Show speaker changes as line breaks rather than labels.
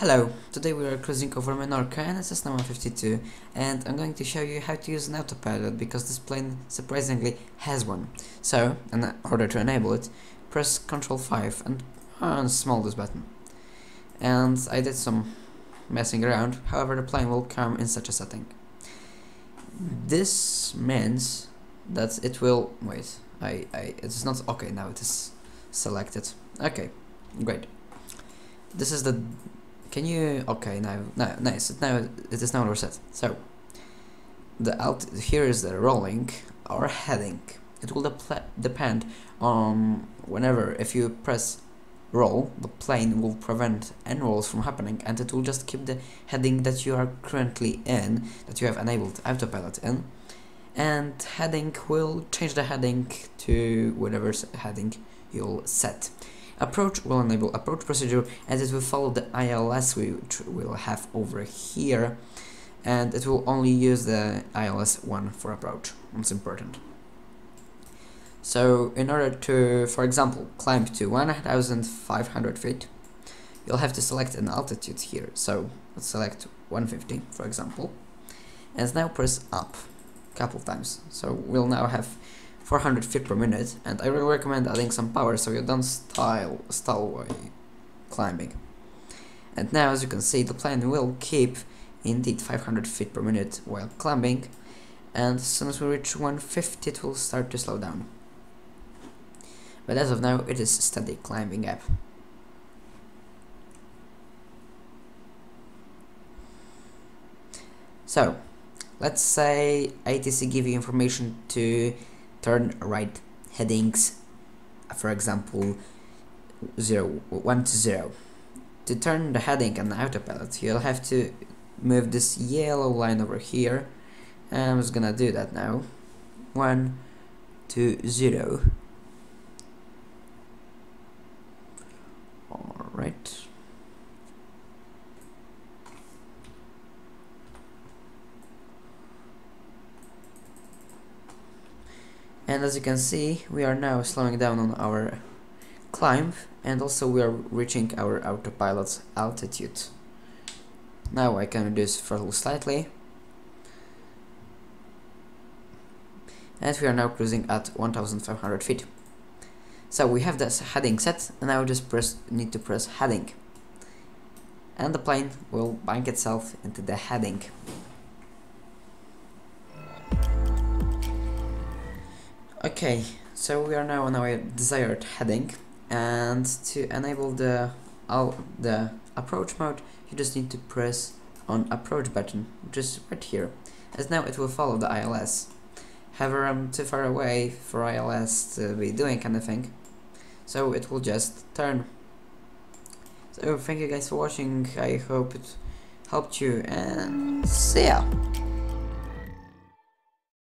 Hello, today we are cruising over Menorca and it's Cessna 152 and I'm going to show you how to use an autopilot because this plane surprisingly has one. So, in order to enable it, press Ctrl 5 and uh, small this button. And I did some messing around, however the plane will come in such a setting. This means that it will, wait, I, I, it's not, okay now it is selected. Okay, great. This is the can you, okay, now, now, nice, now it is now reset. So, the alt, here is the rolling or heading. It will depend on whenever, if you press roll, the plane will prevent any rolls from happening and it will just keep the heading that you are currently in, that you have enabled autopilot in, and heading will change the heading to whatever heading you'll set. Approach will enable approach procedure and it will follow the ILS which we'll have over here and it will only use the ILS one for approach. It's important. So in order to, for example, climb to 1500 feet, you'll have to select an altitude here. So let's select 150, for example, and now press up a couple times. So we'll now have 400 feet per minute and I really recommend adding some power so you don't style, stall while climbing. And now as you can see the plane will keep indeed 500 feet per minute while climbing and as soon as we reach 150 it will start to slow down. But as of now it is steady climbing up. So, let's say ATC give you information to turn right headings for example 0 1 to 0 to turn the heading on the autopilot you'll have to move this yellow line over here. And I'm just gonna do that now. 1 to 0 alright and as you can see we are now slowing down on our climb and also we are reaching our autopilot altitude. Now I can reduce throttle slightly. And we are now cruising at 1500 feet. So we have this heading set and now just press need to press heading. And the plane will bank itself into the heading Okay, so we are now on our desired heading and to enable the all the approach mode you just need to press on approach button is right here as now it will follow the ILS however I'm too far away for ILS to be doing anything so it will just turn. So thank you guys for watching I hope it helped you and see ya